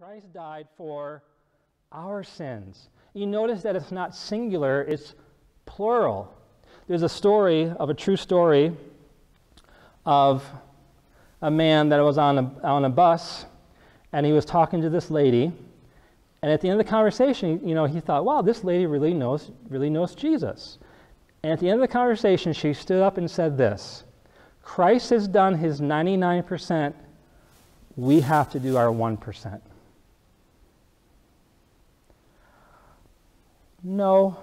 Christ died for our sins. You notice that it's not singular, it's plural. There's a story of a true story of a man that was on a, on a bus and he was talking to this lady. And at the end of the conversation, you know, he thought, wow, this lady really knows, really knows Jesus. And at the end of the conversation, she stood up and said this Christ has done his 99%, we have to do our 1%. No.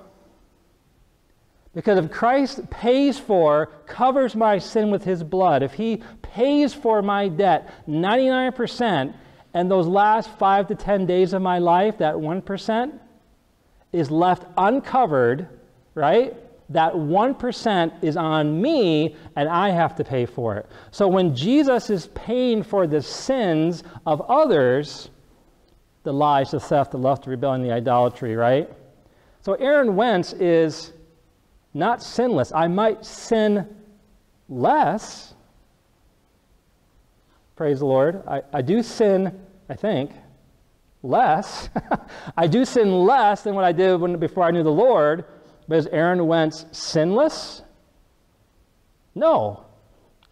Because if Christ pays for, covers my sin with his blood, if he pays for my debt 99%, and those last five to 10 days of my life, that 1%, is left uncovered, right? That 1% is on me, and I have to pay for it. So when Jesus is paying for the sins of others, the lies, the theft, the lust, the rebellion, the idolatry, right? So Aaron Wentz is not sinless. I might sin less. Praise the Lord. I, I do sin, I think, less. I do sin less than what I did when, before I knew the Lord. But is Aaron Wentz sinless? No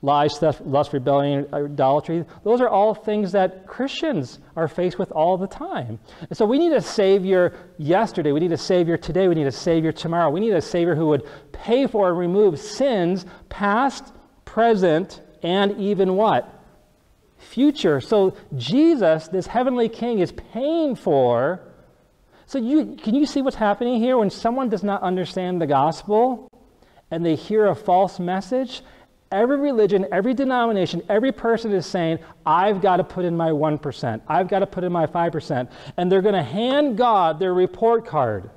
lies, theft, lust, rebellion, idolatry. Those are all things that Christians are faced with all the time. And so we need a Savior yesterday. We need a Savior today. We need a Savior tomorrow. We need a Savior who would pay for and remove sins, past, present, and even what? Future. So Jesus, this heavenly King, is paying for. So you, can you see what's happening here? When someone does not understand the gospel and they hear a false message, Every religion, every denomination, every person is saying, I've got to put in my 1%. I've got to put in my 5%. And they're going to hand God their report card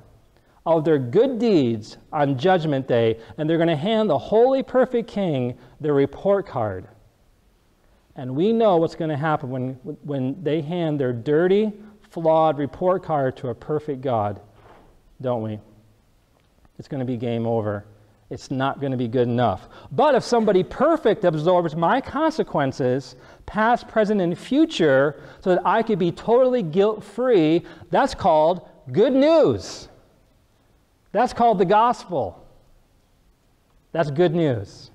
of their good deeds on Judgment Day, and they're going to hand the holy, perfect King their report card. And we know what's going to happen when, when they hand their dirty, flawed report card to a perfect God, don't we? It's going to be game over it's not going to be good enough. But if somebody perfect absorbs my consequences, past, present, and future, so that I could be totally guilt free, that's called good news. That's called the gospel. That's good news.